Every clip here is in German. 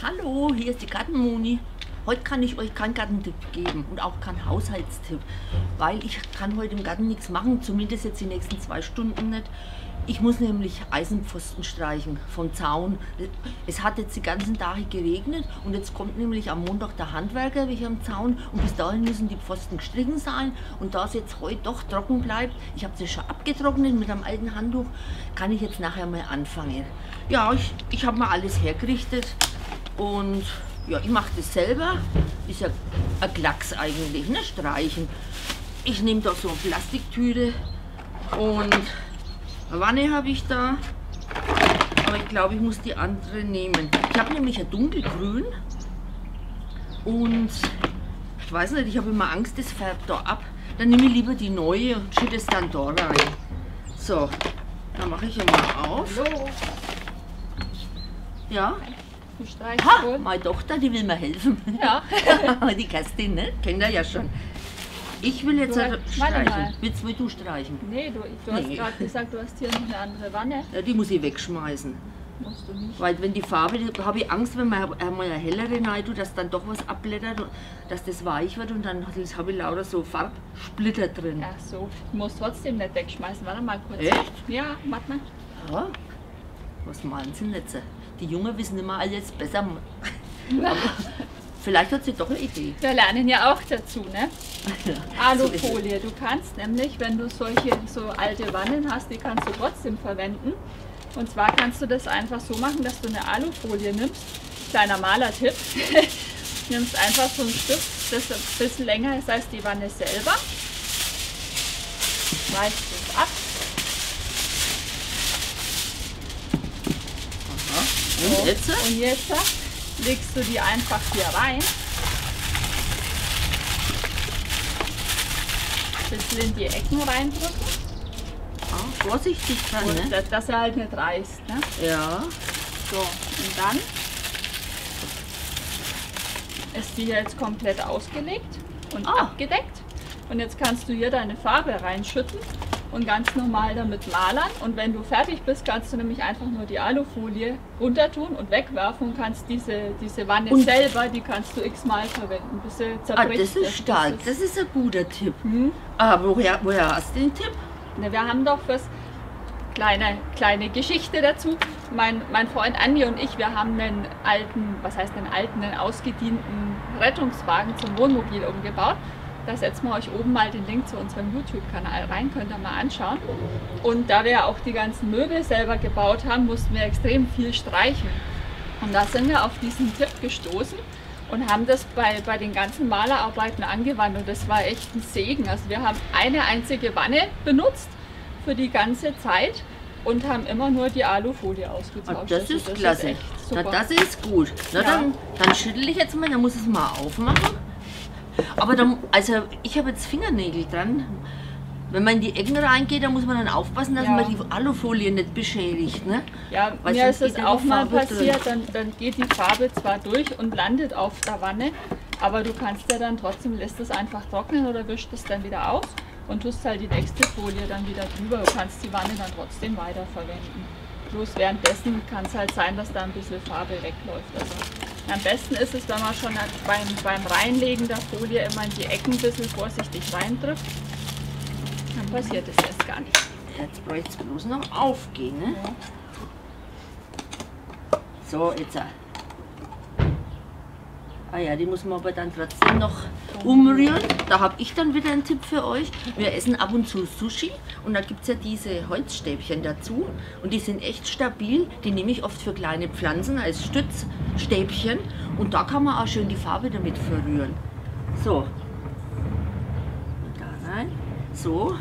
Hallo, hier ist die Gartenmoni. Heute kann ich euch keinen Gartentipp geben und auch keinen Haushaltstipp, weil ich kann heute im Garten nichts machen, zumindest jetzt die nächsten zwei Stunden nicht. Ich muss nämlich Eisenpfosten streichen vom Zaun. Es hat jetzt die ganzen Tage geregnet und jetzt kommt nämlich am Montag der Handwerker hier am Zaun und bis dahin müssen die Pfosten gestrichen sein. Und da es jetzt heute doch trocken bleibt, ich habe sie schon abgetrocknet mit einem alten Handtuch, kann ich jetzt nachher mal anfangen. Ja, ich, ich habe mal alles hergerichtet und ja, ich mache das selber. Ist ja ein Klacks eigentlich, ne? Streichen. Ich nehme da so eine Plastiktüte und eine Wanne habe ich da. Aber ich glaube, ich muss die andere nehmen. Ich habe nämlich ein dunkelgrün. Und ich weiß nicht, ich habe immer Angst, das färbt da ab. Dann nehme ich lieber die neue und schütte es dann da rein. So, dann mache ich mal auf. Hallo. Ja, Du streichst ha, meine Tochter, die will mir helfen. Ja. die Kerstin, ne? Kennt ihr ja schon. Ich will jetzt Du, halt streichen. Willst du du streichen? Nee, du, du hast Nee. gerade gesagt, du hast hier noch eine andere Wanne. Ja, die muss ich wegschmeißen. Musst du nicht. Weil wenn die Farbe, habe ich Angst, wenn man einmal eine hellere rein tut, dass dann doch was abblättert, dass das weich wird und dann habe ich lauter so Farbsplitter drin. Ach so, du musst trotzdem nicht wegschmeißen. Warte mal kurz. Echt? Ja, warte mal. Ja. Was meinen sie jetzt? Die Jungen wissen immer alles besser. Aber vielleicht hat sie doch eine Idee. Wir lernen ja auch dazu, ne? So es. Alufolie. Du kannst nämlich, wenn du solche so alte Wannen hast, die kannst du trotzdem verwenden. Und zwar kannst du das einfach so machen, dass du eine Alufolie nimmst. Kleiner Malertipp. nimmst einfach so ein Stück, das ein bisschen länger ist als die Wanne selber. Reißt es ab. Und jetzt? Und jetzt legst du die einfach hier rein. Bisschen in die Ecken reindrücken. Ah, vorsichtig dran, Und ne? dass, dass er halt nicht reißt. Ne? Ja. So, und dann ist die jetzt komplett ausgelegt und Ah. abgedeckt. Und jetzt kannst du hier deine Farbe reinschütten und ganz normal damit malern. Und wenn du fertig bist, kannst du nämlich einfach nur die Alufolie runter tun und wegwerfen und kannst diese, diese Wanne Und- selber, die kannst du x-mal verwenden, bis sie Ah, zerbricht. das ist stark. Das ist ein guter Tipp. Hm? Ah, woher, woher hast du den Tipp? Na, wir haben doch fürs kleine, kleine Geschichte dazu. Mein, mein Freund Andi und ich, wir haben einen alten, was heißt einen alten, einen ausgedienten Rettungswagen zum Wohnmobil umgebaut. Da setzen wir euch oben mal den Link zu unserem YouTube-Kanal rein, könnt ihr mal anschauen. Und da wir ja auch die ganzen Möbel selber gebaut haben, mussten wir extrem viel streichen. Und da sind wir auf diesen Tipp gestoßen und haben das bei, bei den ganzen Malerarbeiten angewandt. Und das war echt ein Segen. Also wir haben eine einzige Wanne benutzt für die ganze Zeit und haben immer nur die Alufolie Ah, ausgetauscht. das Also ist klasse. echt Na, das ist gut. Na, Ja. dann, dann schüttel ich jetzt mal, dann muss ich es mal aufmachen. Aber dann, also ich habe jetzt Fingernägel dran. Wenn man in die Ecken reingeht, dann muss man dann aufpassen, dass Ja. man die Alufolie nicht beschädigt. Ne? Ja, Weil mir ist ja auch mal passiert, dann, dann geht die Farbe zwar durch und landet auf der Wanne, aber du kannst ja dann trotzdem, lässt es einfach trocknen oder wischt es dann wieder aus und tust halt die nächste Folie dann wieder drüber. Du kannst die Wanne dann trotzdem weiterverwenden. Bloß währenddessen kann es halt sein, dass da ein bisschen Farbe wegläuft. Also am besten ist es, wenn man schon beim, beim Reinlegen der Folie immer in die Ecken ein bisschen vorsichtig reindrückt. Dann passiert es erst gar nicht. Jetzt bräuchte es bloß noch aufgehen. Ne? Ja. So, jetzt. Ah ja, die muss man aber dann trotzdem noch umrühren. Da habe ich dann wieder einen Tipp für euch. Wir essen ab und zu Sushi und da gibt es ja diese Holzstäbchen dazu. Und die sind echt stabil. Die nehme ich oft für kleine Pflanzen als Stützstäbchen. Und da kann man auch schön die Farbe damit verrühren. So. Da rein. So.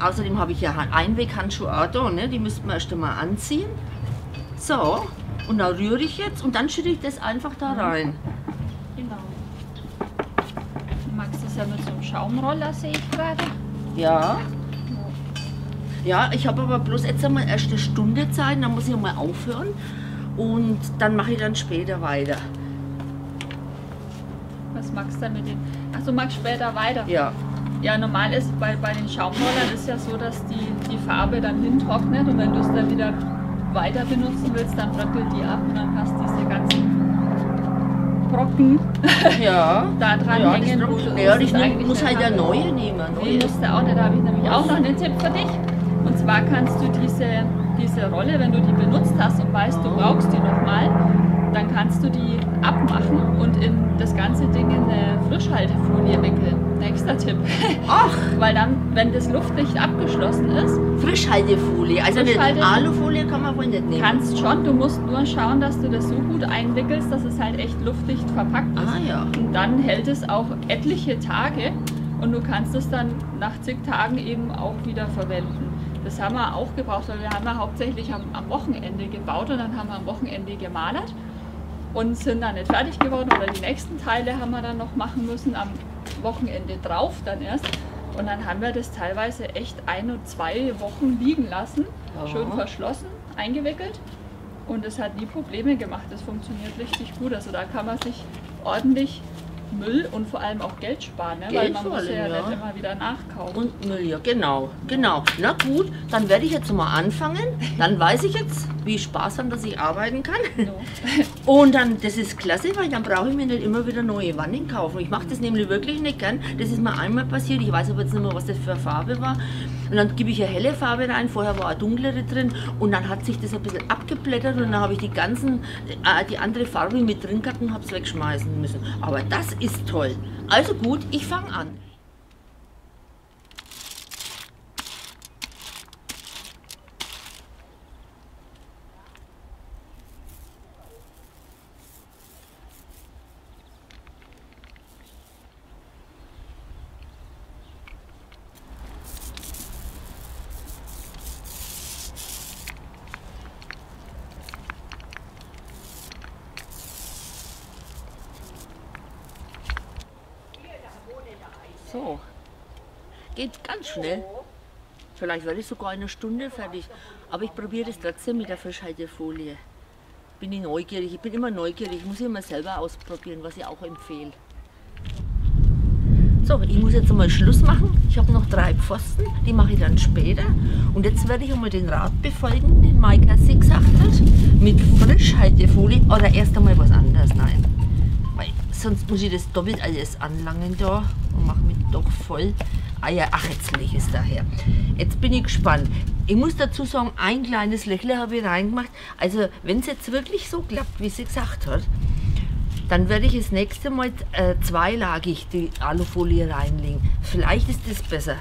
Außerdem habe ich ja Han- Einweghandschuhe auch da, ne? die müssten wir erst einmal anziehen. So, und da rühre ich jetzt und dann schütte ich das einfach da rein. Genau. Ja mit so einem Schaumroller, sehe ich gerade. Ja. Ja, ich habe aber bloß jetzt einmal erst eine Stunde Zeit, dann muss ich mal aufhören und dann mache ich dann später weiter. Was magst du denn mit dem? Ach, du magst später weiter. Ja, Ja, normal ist bei, bei den Schaumrollern ist ja so, dass die, die Farbe dann hintrocknet und wenn du es dann wieder weiter benutzen willst, dann bröckelt die ab und dann hast du diese ganzen Brocken Ja. da dran ja, hängen. das du- ja, ich nehm, muss halt eine Kamera. neue nehmen. Neue. musst du auch. Da habe ich nämlich auch noch einen Tipp für dich. Und zwar kannst du diese, diese Rolle, wenn du die benutzt hast und weißt, du brauchst die nochmal, dann kannst du die abmachen und in das ganze Ding in eine Frischhaltefolie wickeln. Nächster Tipp. Ach, Weil dann, wenn das Luftlicht abgeschlossen ist, Frischhaltefolie. Also eine Frischhalte- Alufolie kann man wohl nicht nehmen. kannst schon, du musst nur schauen, dass du das so gut einwickelst, dass es halt echt luftdicht verpackt ist. Ah ja. Und dann hält es auch etliche Tage und du kannst es dann nach zig Tagen eben auch wieder verwenden. Das haben wir auch gebraucht, weil wir haben ja hauptsächlich am, am Wochenende gebaut und dann haben wir am Wochenende gemalert und sind dann nicht fertig geworden oder die nächsten Teile haben wir dann noch machen müssen am Wochenende drauf dann erst. Und dann haben wir das teilweise echt ein und zwei Wochen liegen lassen, Ja. schön verschlossen, eingewickelt. Und es hat nie Probleme gemacht. Das funktioniert richtig gut. Also da kann man sich ordentlich Müll und vor allem auch Geld sparen, ne? weil Geld man vor muss allem, ja, ja. nicht immer wieder nachkaufen. Und Müll, ja, genau, genau. Na gut, dann werde ich jetzt mal anfangen. Dann weiß ich jetzt, wie sparsam, dass ich arbeiten kann. So. Und dann, das ist klasse, weil dann brauche ich mir nicht immer wieder neue Wannen kaufen. Ich mache das nämlich wirklich nicht gern. Das ist mir einmal passiert. Ich weiß aber jetzt nicht mehr, was das für eine Farbe war. Und dann gebe ich eine helle Farbe rein. Vorher war eine dunklere drin. Und dann hat sich das ein bisschen abgeblättert. Und dann habe ich die ganzen, äh, die andere Farbe mit drin gehabt und habe es wegschmeißen müssen. Aber das ist toll. Also gut, ich fange an. So, geht ganz schnell. Vielleicht werde ich sogar in einer Stunde fertig. Aber ich probiere das trotzdem mit der Frischhaltefolie. Bin ich neugierig. Ich bin immer neugierig. Ich muss immer selber ausprobieren, was ich auch empfehle. So, ich muss jetzt einmal Schluss machen. Ich habe noch drei Pfosten, die mache ich dann später. Und jetzt werde ich einmal den Rat befolgen, den Maika sie gesagt hat, mit Frischhaltefolie oder erst einmal was anderes. Nein, weil sonst muss ich das doppelt alles anlangen da doch voll. Ja, ach, jetzt lege ich es daher. Jetzt bin ich gespannt. Ich muss dazu sagen, ein kleines Lächeln habe ich reingemacht. Also, wenn es jetzt wirklich so klappt, wie sie gesagt hat, dann werde ich das nächste Mal äh, zweilagig die Alufolie reinlegen. Vielleicht ist das besser.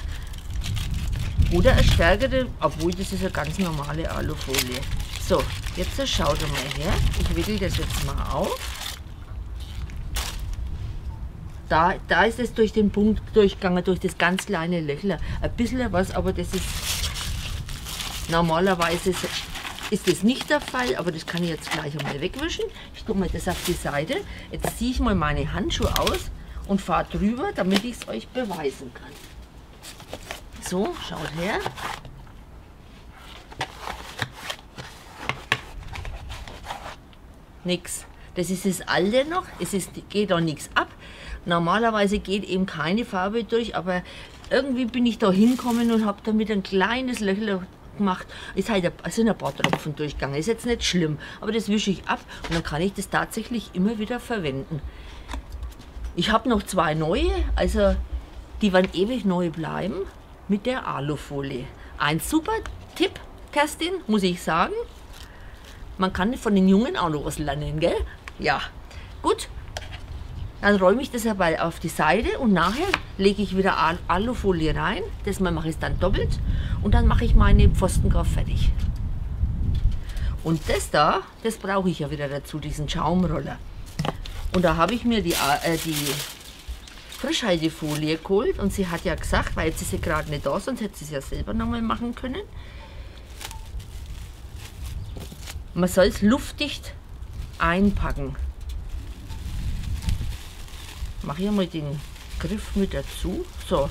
Oder eine stärkere, obwohl das ist eine ganz normale Alufolie. So, jetzt schaut mal her. Ich wickel das jetzt mal auf. Da, da ist es durch den Punkt durchgegangen, durch das ganz kleine Löchler. Ein bisschen was, aber das ist normalerweise ist, das nicht der Fall, aber das kann ich jetzt gleich einmal wegwischen. Ich tue mal das auf die Seite. Jetzt ziehe ich mal meine Handschuhe aus und fahre drüber, damit ich es euch beweisen kann. So, schaut her. Nix. Das ist das alte noch. Es ist, geht auch nichts ab. Normalerweise geht eben keine Farbe durch, aber irgendwie bin ich da hingekommen und habe damit ein kleines Löchel gemacht. Ist halt es sind ein paar Tropfen durchgegangen. Ist jetzt nicht schlimm, aber das wische ich ab und dann kann ich das tatsächlich immer wieder verwenden. Ich habe noch zwei neue, also die werden ewig neu bleiben mit der Alufolie. Ein super Tipp, Kerstin, muss ich sagen. Man kann von den Jungen auch noch was lernen, gell? Ja. Gut. Dann räume ich das aber auf die Seite und nachher lege ich wieder Al- Alufolie rein. Das Mal mache ich es dann doppelt und dann mache ich meine Pfostenkraft fertig. Und das da, das brauche ich ja wieder dazu, diesen Schaumroller. Und da habe ich mir die, äh, die Frischhaltefolie geholt und sie hat ja gesagt, weil jetzt ist sie gerade nicht da, sonst hätte sie es ja selber nochmal machen können. Man soll es luftdicht einpacken. Mache ich mal den Griff mit dazu. So,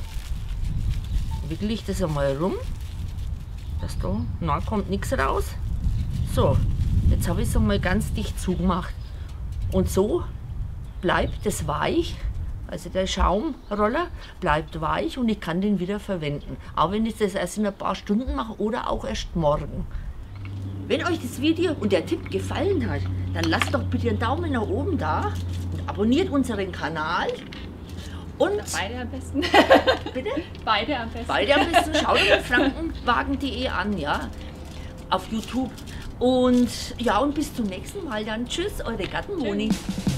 wickel ich das einmal rum, dass da na, kommt nichts raus. So, jetzt habe ich es einmal ganz dicht zugemacht. Und so bleibt es weich. Also der Schaumroller bleibt weich und ich kann den wieder verwenden. Auch wenn ich das erst in ein paar Stunden mache oder auch erst morgen. Wenn euch das Video und der Tipp gefallen hat, dann lasst doch bitte einen Daumen nach oben da und abonniert unseren Kanal. Und Beide am besten. bitte? Beide am besten. Beide am besten schaut euch frankenwagen.de an, ja. Auf YouTube. Und ja, und bis zum nächsten Mal dann. Tschüss, eure Gartenmoni. Tschüss.